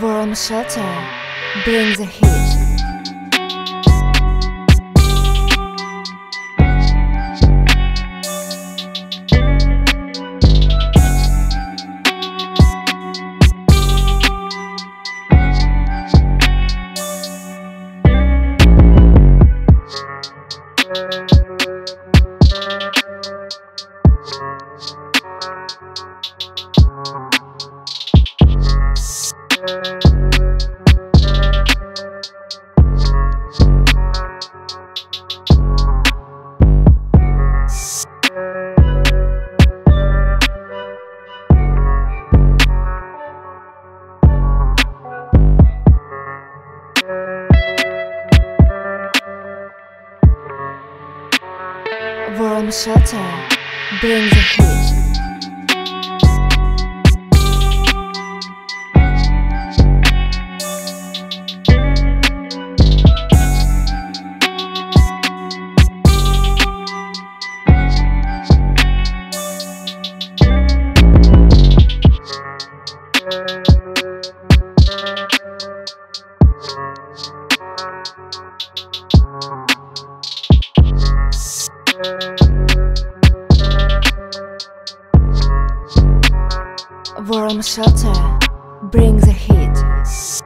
Warm shelter brings the heat. Warm shelter bring the heat. warm shelter, bring the heat.